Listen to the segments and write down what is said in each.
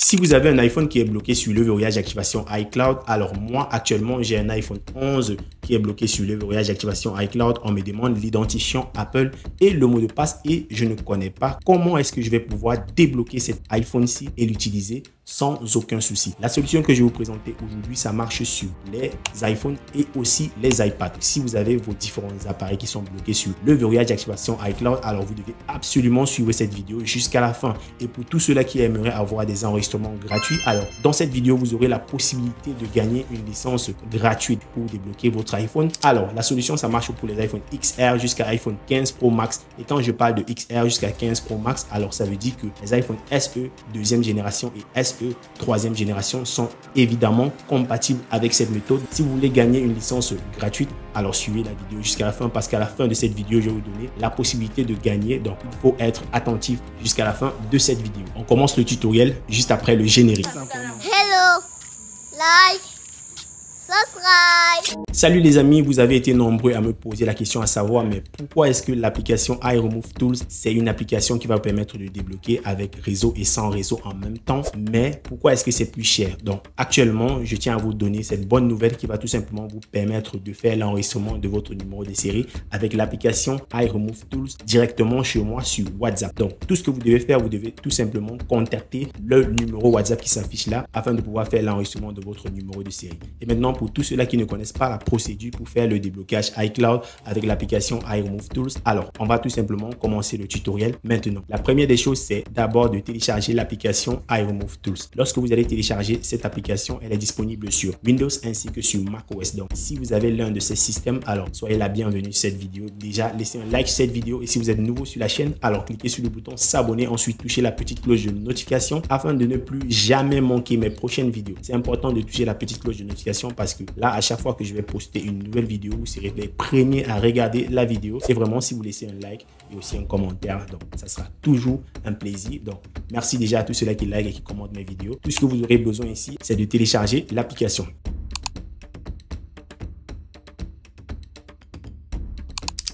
Si vous avez un iPhone qui est bloqué sur le verrouillage d'activation iCloud, alors moi actuellement j'ai un iPhone 11 qui est bloqué sur le verrouillage d'activation iCloud. On me demande l'identifiant Apple et le mot de passe et je ne connais pas comment est-ce que je vais pouvoir débloquer cet iPhone-ci et l'utiliser sans aucun souci? La solution que je vais vous présenter aujourd'hui, ça marche sur les iPhones et aussi les iPads. Si vous avez vos différents appareils qui sont bloqués sur le verrouillage d'activation iCloud, alors vous devez absolument suivre cette vidéo jusqu'à la fin. Et pour tous ceux-là qui aimeraient avoir des enregistrements gratuits, alors dans cette vidéo, vous aurez la possibilité de gagner une licence gratuite pour débloquer votre iPhone. Alors, la solution, ça marche pour les iPhone XR jusqu'à iPhone 15 Pro Max. Et quand je parle de XR jusqu'à 15 Pro Max, alors ça veut dire que les iPhone SE deuxième génération et SE troisième génération sont évidemment compatibles avec cette méthode. Si vous voulez gagner une licence gratuite, alors suivez la vidéo jusqu'à la fin parce qu'à la fin de cette vidéo, je vais vous donner la possibilité de gagner. Donc, il faut être attentif jusqu'à la fin de cette vidéo. Commence le tutoriel juste après le générique. Hello, like, Salut les amis, vous avez été nombreux à me poser la question à savoir, mais pourquoi est-ce que l'application iRemove Tools, c'est une application qui va vous permettre de débloquer avec réseau et sans réseau en même temps, mais pourquoi est-ce que c'est plus cher? Donc actuellement, je tiens à vous donner cette bonne nouvelle qui va tout simplement vous permettre de faire l'enregistrement de votre numéro de série avec l'application iRemove Tools directement chez moi sur WhatsApp. Donc tout ce que vous devez faire, vous devez tout simplement contacter le numéro WhatsApp qui s'affiche là afin de pouvoir faire l'enregistrement de votre numéro de série. Et maintenant, pour tous ceux-là qui ne connaissent pas la procédure pour faire le déblocage iCloud avec l'application iRemove Tools. Alors, on va tout simplement commencer le tutoriel maintenant. La première des choses, c'est d'abord de télécharger l'application iRemove Tools. Lorsque vous allez télécharger cette application, elle est disponible sur Windows ainsi que sur macOS. Donc, si vous avez l'un de ces systèmes, alors soyez la bienvenue sur cette vidéo. Déjà, laissez un like sur cette vidéo et si vous êtes nouveau sur la chaîne, alors cliquez sur le bouton s'abonner. Ensuite, touchez la petite cloche de notification afin de ne plus jamais manquer mes prochaines vidéos. C'est important de toucher la petite cloche de notification parce que là, à chaque fois que je vais poster une nouvelle vidéo, vous serez les premiers à regarder la vidéo. C'est vraiment si vous laissez un like et aussi un commentaire. Donc, ça sera toujours un plaisir. Donc, merci déjà à tous ceux-là qui like et qui commentent mes vidéos. Tout ce que vous aurez besoin ici, c'est de télécharger l'application.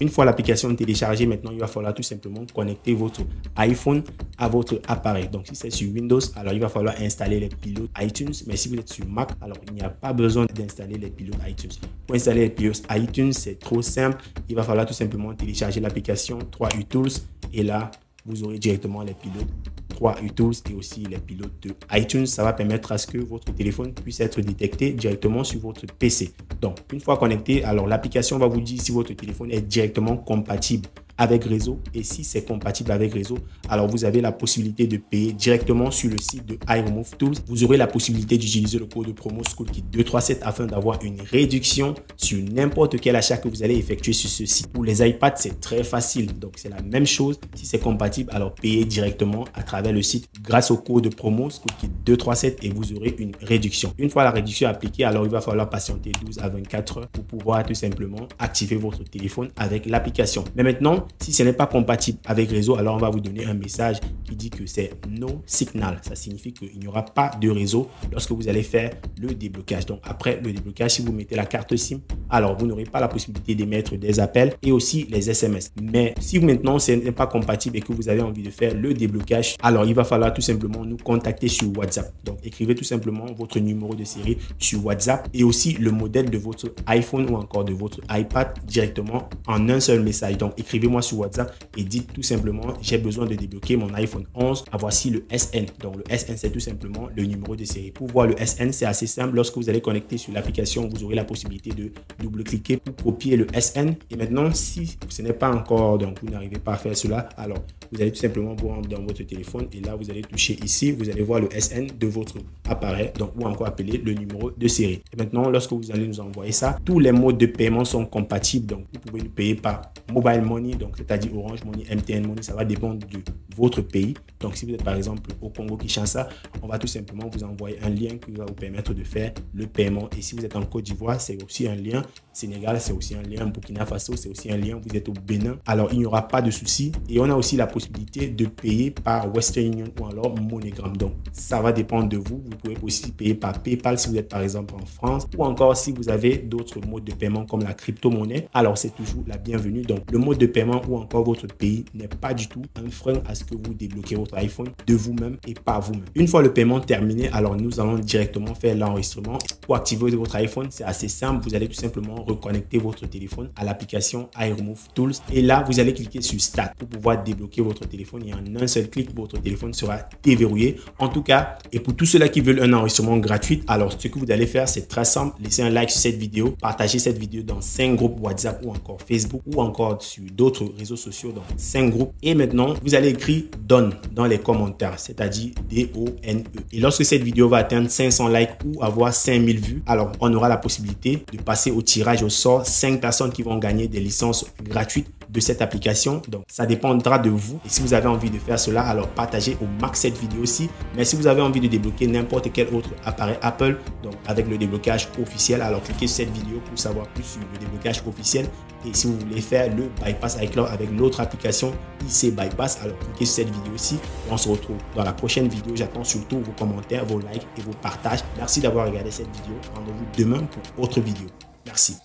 Une fois l'application téléchargée, maintenant, il va falloir tout simplement connecter votre iPhone à votre appareil. Donc, si c'est sur Windows, alors il va falloir installer les pilotes iTunes. Mais si vous êtes sur Mac, alors il n'y a pas besoin d'installer les pilotes iTunes. Pour installer les pilotes iTunes, c'est trop simple. Il va falloir tout simplement télécharger l'application 3U Tools. Et là, vous aurez directement les pilotes 3 tools et aussi les pilotes de iTunes. Ça va permettre à ce que votre téléphone puisse être détecté directement sur votre PC. Donc, une fois connecté, alors l'application va vous dire si votre téléphone est directement compatible avec réseau et si c'est compatible avec réseau, alors vous avez la possibilité de payer directement sur le site de iRemove Tools. Vous aurez la possibilité d'utiliser le code de promo SchoolKit237 afin d'avoir une réduction sur n'importe quel achat que vous allez effectuer sur ce site. Pour les iPads, c'est très facile. Donc, c'est la même chose. Si c'est compatible, alors payez directement à travers le site grâce au code de promo SchoolKit237 et vous aurez une réduction. Une fois la réduction appliquée, alors il va falloir patienter 12 à 24 heures pour pouvoir tout simplement activer votre téléphone avec l'application. Mais maintenant, si ce n'est pas compatible avec réseau, alors on va vous donner un message qui dit que c'est no signal. Ça signifie qu'il n'y aura pas de réseau lorsque vous allez faire le déblocage. Donc après le déblocage, si vous mettez la carte SIM, alors vous n'aurez pas la possibilité d'émettre des appels et aussi les SMS. Mais si maintenant ce n'est pas compatible et que vous avez envie de faire le déblocage, alors il va falloir tout simplement nous contacter sur WhatsApp. Donc écrivez tout simplement votre numéro de série sur WhatsApp et aussi le modèle de votre iPhone ou encore de votre iPad directement en un seul message. Donc écrivez sur WhatsApp et dites tout simplement j'ai besoin de débloquer mon iPhone 11. Ah, voici le SN. Donc le SN c'est tout simplement le numéro de série. Pour voir le SN c'est assez simple. Lorsque vous allez connecter sur l'application, vous aurez la possibilité de double-cliquer pour copier le SN. Et maintenant, si ce n'est pas encore, donc vous n'arrivez pas à faire cela, alors vous allez tout simplement vous rendre dans votre téléphone et là vous allez toucher ici, vous allez voir le SN de votre appareil, donc ou encore appeler le numéro de série. Et maintenant, lorsque vous allez nous envoyer ça, tous les modes de paiement sont compatibles. Donc vous pouvez nous payer par mobile money, donc c'est-à-dire Orange Money, MTN Money, ça va dépendre de votre pays. Donc, si vous êtes par exemple au Congo Kinshasa, on va tout simplement vous envoyer un lien qui va vous permettre de faire le paiement. Et si vous êtes en Côte d'Ivoire, c'est aussi un lien. Sénégal, c'est aussi un lien. Burkina Faso, c'est aussi un lien. Vous êtes au Bénin, alors il n'y aura pas de souci. Et on a aussi la possibilité de payer par Western Union ou alors MoneyGram. Donc, ça va dépendre de vous. Vous pouvez aussi payer par PayPal si vous êtes par exemple en France ou encore si vous avez d'autres modes de paiement comme la crypto-monnaie. Alors, c'est toujours la bienvenue. Donc, le mode de paiement ou encore votre pays n'est pas du tout un frein à ce que vous débloquez votre iPhone de vous-même et par vous-même. Une fois le paiement terminé, alors nous allons directement faire l'enregistrement. Pour activer votre iPhone, c'est assez simple. Vous allez tout simplement reconnecter votre téléphone à l'application iRemove Tools et là, vous allez cliquer sur Start pour pouvoir débloquer votre téléphone et en un seul clic, votre téléphone sera déverrouillé. En tout cas, et pour tous ceux-là qui veulent un enregistrement gratuit, alors ce que vous allez faire, c'est très simple. Laissez un like sur cette vidéo, partagez cette vidéo dans 5 groupes WhatsApp ou encore Facebook ou encore sur d'autres réseaux sociaux dans 5 groupes. Et maintenant, vous allez écrire Donne dans les commentaires, c'est-à-dire D-O-N-E. Et lorsque cette vidéo va atteindre 500 likes ou avoir 5000 vues, alors on aura la possibilité de passer au tirage au sort 5 personnes qui vont gagner des licences gratuites cette application. Donc, ça dépendra de vous. Et si vous avez envie de faire cela, alors partagez au max cette vidéo aussi. Mais si vous avez envie de débloquer n'importe quel autre appareil Apple, donc avec le déblocage officiel, alors cliquez sur cette vidéo pour savoir plus sur le déblocage officiel. Et si vous voulez faire le bypass iCloud avec l'autre application IC Bypass, alors cliquez sur cette vidéo aussi. on se retrouve dans la prochaine vidéo. J'attends surtout vos commentaires, vos likes et vos partages. Merci d'avoir regardé cette vidéo. Rendez-vous demain pour autre vidéo. Merci.